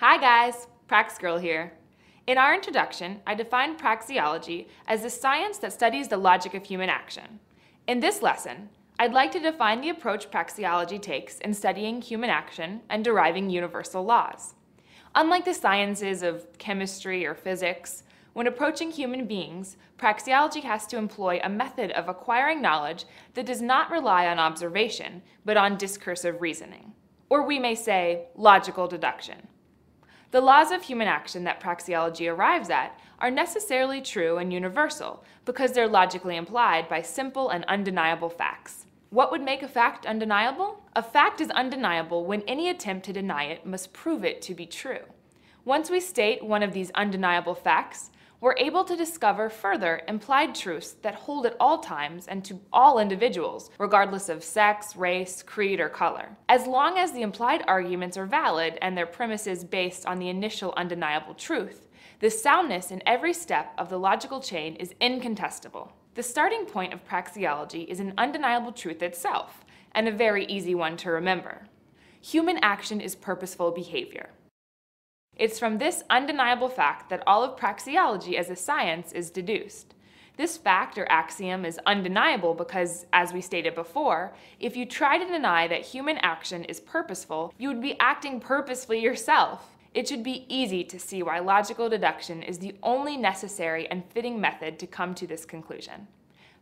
Hi guys, Praxgirl here. In our introduction, I defined praxeology as the science that studies the logic of human action. In this lesson, I'd like to define the approach praxeology takes in studying human action and deriving universal laws. Unlike the sciences of chemistry or physics, when approaching human beings, praxeology has to employ a method of acquiring knowledge that does not rely on observation, but on discursive reasoning. Or we may say, logical deduction. The laws of human action that praxeology arrives at are necessarily true and universal because they're logically implied by simple and undeniable facts. What would make a fact undeniable? A fact is undeniable when any attempt to deny it must prove it to be true. Once we state one of these undeniable facts, we're able to discover further implied truths that hold at all times and to all individuals, regardless of sex, race, creed, or color. As long as the implied arguments are valid and their premises based on the initial undeniable truth, the soundness in every step of the logical chain is incontestable. The starting point of praxeology is an undeniable truth itself, and a very easy one to remember. Human action is purposeful behavior. It's from this undeniable fact that all of praxeology as a science is deduced. This fact or axiom is undeniable because, as we stated before, if you try to deny that human action is purposeful, you would be acting purposefully yourself. It should be easy to see why logical deduction is the only necessary and fitting method to come to this conclusion.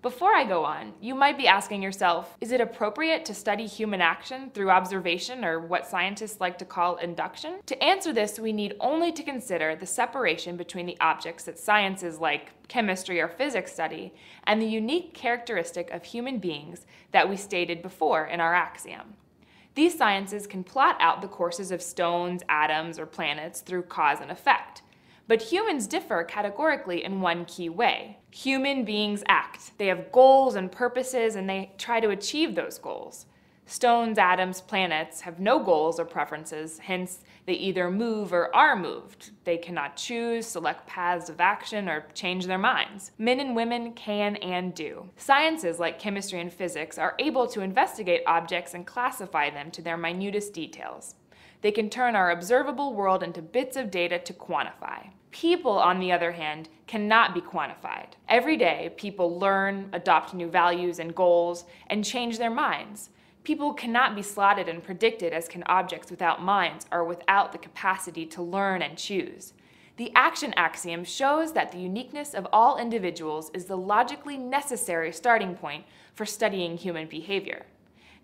Before I go on, you might be asking yourself, is it appropriate to study human action through observation or what scientists like to call induction? To answer this, we need only to consider the separation between the objects that sciences like chemistry or physics study and the unique characteristic of human beings that we stated before in our axiom. These sciences can plot out the courses of stones, atoms, or planets through cause and effect. But humans differ categorically in one key way. Human beings act. They have goals and purposes and they try to achieve those goals. Stones, atoms, planets have no goals or preferences, hence, they either move or are moved. They cannot choose, select paths of action, or change their minds. Men and women can and do. Sciences like chemistry and physics are able to investigate objects and classify them to their minutest details. They can turn our observable world into bits of data to quantify. People, on the other hand, cannot be quantified. Every day, people learn, adopt new values and goals, and change their minds. People cannot be slotted and predicted as can objects without minds or without the capacity to learn and choose. The action axiom shows that the uniqueness of all individuals is the logically necessary starting point for studying human behavior.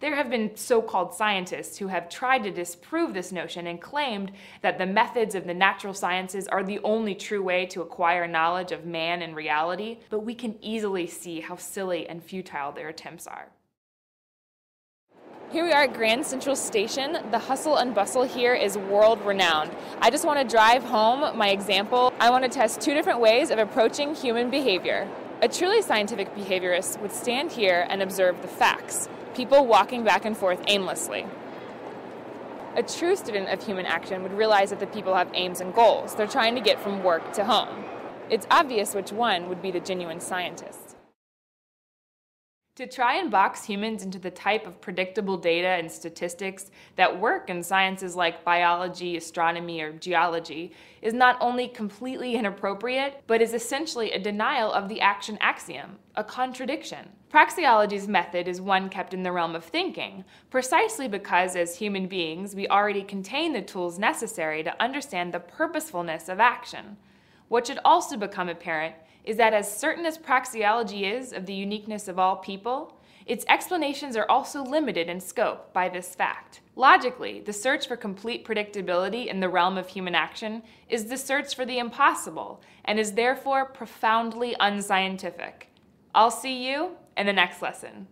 There have been so-called scientists who have tried to disprove this notion and claimed that the methods of the natural sciences are the only true way to acquire knowledge of man and reality, but we can easily see how silly and futile their attempts are. Here we are at Grand Central Station. The hustle and bustle here is world renowned. I just want to drive home my example. I want to test two different ways of approaching human behavior. A truly scientific behaviorist would stand here and observe the facts people walking back and forth aimlessly. A true student of human action would realize that the people have aims and goals. They're trying to get from work to home. It's obvious which one would be the genuine scientist. To try and box humans into the type of predictable data and statistics that work in sciences like biology, astronomy, or geology is not only completely inappropriate, but is essentially a denial of the action axiom, a contradiction. Praxeology's method is one kept in the realm of thinking, precisely because as human beings we already contain the tools necessary to understand the purposefulness of action. What should also become apparent is that as certain as praxeology is of the uniqueness of all people, its explanations are also limited in scope by this fact. Logically, the search for complete predictability in the realm of human action is the search for the impossible and is therefore profoundly unscientific. I'll see you in the next lesson.